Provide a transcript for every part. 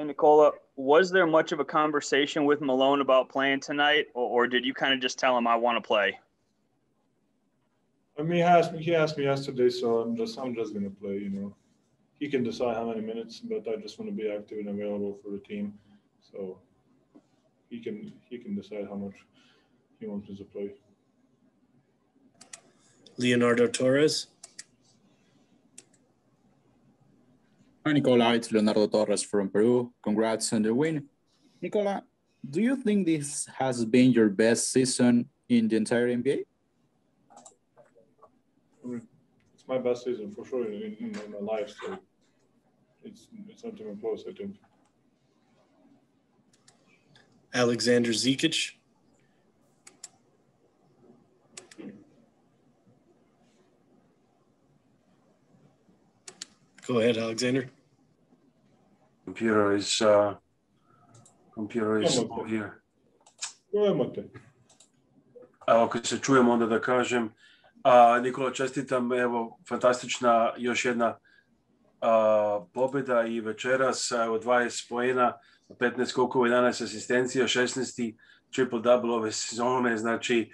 And Nikola, was there much of a conversation with Malone about playing tonight, or, or did you kind of just tell him I want to play? I mean, he asked me. He asked me yesterday, so I'm just I'm just gonna play. You know, he can decide how many minutes, but I just want to be active and available for the team. So he can he can decide how much he wants me to play. Leonardo Torres. Hi, Nikola. It's Leonardo Torres from Peru. Congrats on the win. Nikola, do you think this has been your best season in the entire NBA? It's my best season for sure in, in, in my life. So it's it's not even close. I think. Alexander Zikic. Go ahead, Alexander. Computer is uh, computer is Nemojte. here. A ako se čujemo onda da kažem, a, Nikola čestitam, evo fantastična još jedna a, pobjeda i večeras, evo 20 poena, 15 skokova, 11 asistencija, 16 triple double ove sezone, znači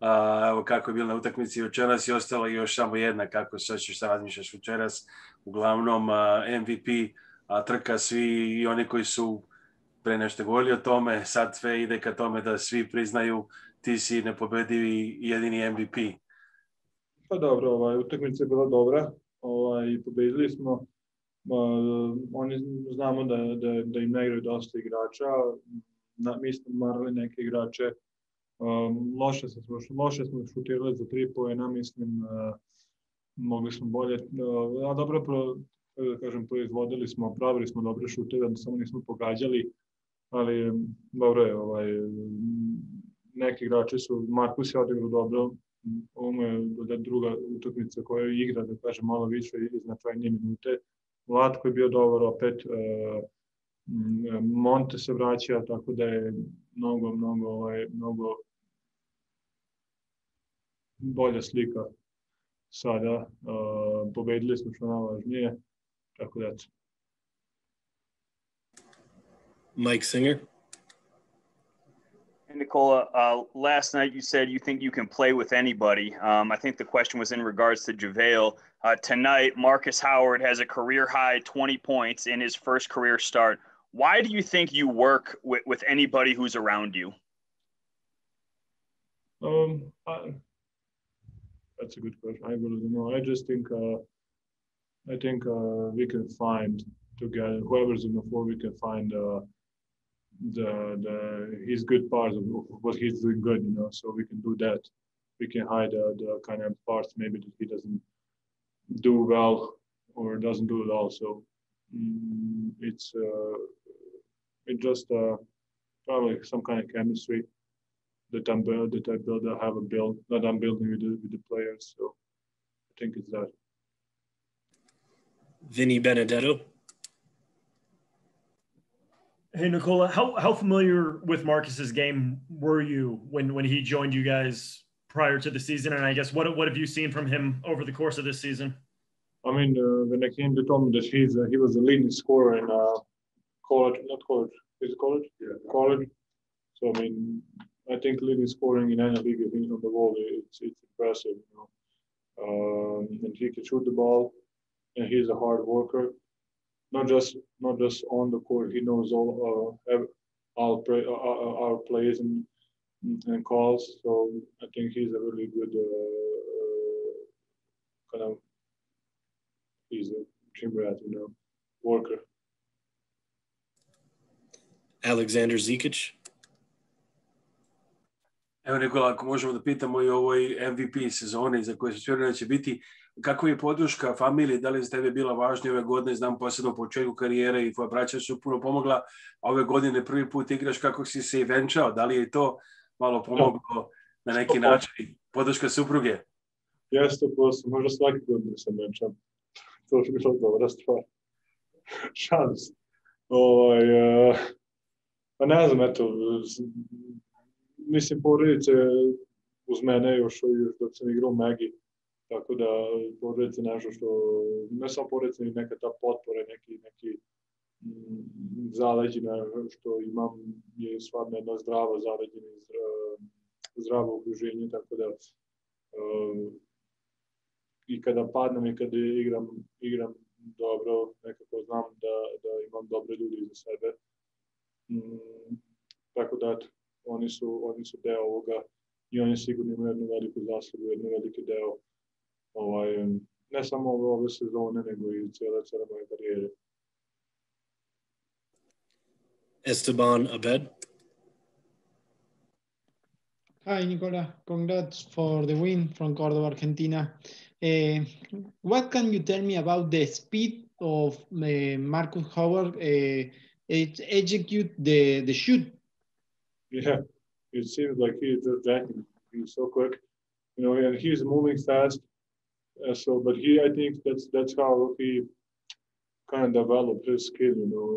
a, evo kako je bilo na utakmici večeras i ostala još samo jedna, kako se ćeš šta razmišljaš večeras, uglavnom a, MVP, a trka svi i oni koji su pre nešto govorili o tome, sad sve ide ka tome da svi priznaju ti si nepobedivi jedini MVP. Pa dobro, ovaj, utakmica je bila dobra, ovaj, pobedili smo. Ma, oni znamo da, da, da im ne igraju dosta igrača, na, mi smo marali neke igrače, um, loše, smo, loše smo šutirali za tri pojena, mislim, uh, mogli smo bolje, uh, a dobro, pro, da kažem, proizvodili smo, pravili smo dobre šuteve, da samo nismo pogađali, ali dobro je, ovaj, neki igrači su, Markus je odigrao dobro, ovo je da druga utakmica koja igra, da kažem, malo više i značajnije minute. Vlatko je bio dobar opet, Monte se vraća, tako da je mnogo, mnogo, ovaj, mnogo bolja slika sada. Pobedili smo što najvažnije, tako da eto. Mike Singer. And Nikola, uh, last night you said you think you can play with anybody. Um, I think the question was in regards to JaVale. Uh, tonight, Marcus Howard has a career high 20 points in his first career start. Why do you think you work with, with anybody who's around you? Um, I, that's a good question. I really don't know. I just think uh, I think uh, we can find together whoever's in the floor. We can find uh, the the his good parts of what he's doing good. You know, so we can do that. We can hide the, the kind of parts maybe that he doesn't do well or doesn't do it all. So mm, it's uh, it just uh, probably some kind of chemistry that I'm build, that I build. I have a build that I'm building with the, with the players. So I think it's that. Vinny Benedetto. Hey Nikola, how how familiar with Marcus's game were you when when he joined you guys prior to the season? And I guess what what have you seen from him over the course of this season? I mean, uh, when I came, they told me that he's uh, he was the leading scorer in uh, college, not college, is it college? Yeah, college. So I mean, I think leading scoring in any league on the world, it's it's impressive, you know. Um, and he can shoot the ball, and he's a hard worker. Not just not just on the court, he knows all uh, our play, uh, our plays and and calls. So I think he's a really good uh, kind of he's a gym rat, you know, worker. Alexander Zikic. Evo Nikola, ako možemo da pitamo i o ovoj MVP sezoni za koju se da će biti, kako je podrška familije, da li za tebe bila važnija ove godine, znam posebno po početku karijere i tvoja braća su puno pomogla, a ove godine prvi put igraš kako si se i venčao, da li je to malo pomoglo na neki način, podrška supruge? Jeste, prosto, možda svaki godin sam venčam. To je bila dobra stvar. Se. Ovaj, uh, pa ne znam, eto, mislim, porodice uz mene još, još dok sam igrao u Megi, tako da porodice nešto što, ne samo porodice, neka ta potpora, neki, neki mm, zaleđina što imam je stvarno jedna zdrava zaleđina i zdravo okruženje, tako da i kada padnem i kada igram, igram dobro, nekako znam da, da imam dobre ljudi iza sebe. Mm, tako da oni su, oni su deo ovoga i oni sigurno imaju jednu veliku zaslugu, jednu veliki deo ovaj, ne samo ove, ove sezone, nego i cijela, cijela moja karijere. Esteban Abed. Hi, Nikola. Congrats for the win from Cordoba, Argentina. Uh, what can you tell me about the speed of uh, Marcus Howard uh, execute the, the shoot? Yeah, it seems like he's just jacking. He's so quick, you know, and he's moving fast. Uh, so, but he, I think that's that's how he kind of developed his skill. You know,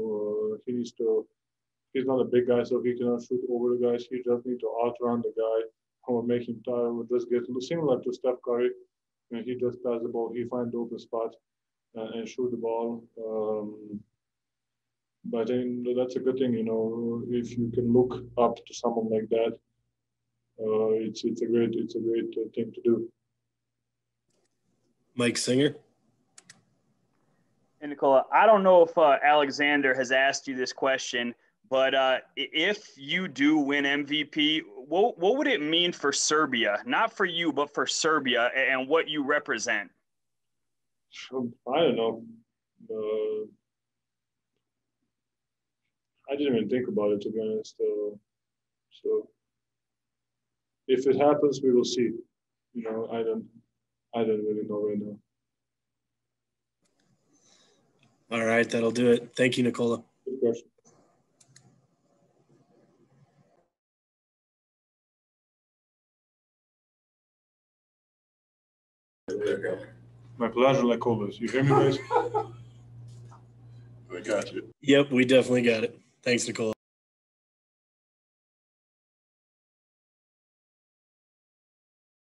uh, he needs to. He's not a big guy, so he cannot shoot over the guys. He just needs to outrun the guy or make him tired. Or just get similar to Steph Curry. And he just pass the ball. He find open spot uh, and shoot the ball. Um, but then that's a good thing, you know. If you can look up to someone like that, uh, it's it's a great it's a great uh, thing to do. Mike Singer. And Nikola, I don't know if uh, Alexander has asked you this question, but uh, if you do win MVP, what, what would it mean for Serbia? Not for you, but for Serbia and what you represent? I don't know. Uh, I didn't even think about it to be honest. Uh, so if it happens, we will see. You know, I don't, I don't really know right now. All right, that'll do it. Thank you, Nikola. Good question. My pleasure, like always. You hear me, guys? we got you. Yep, we definitely got it. Thanks, Nikola.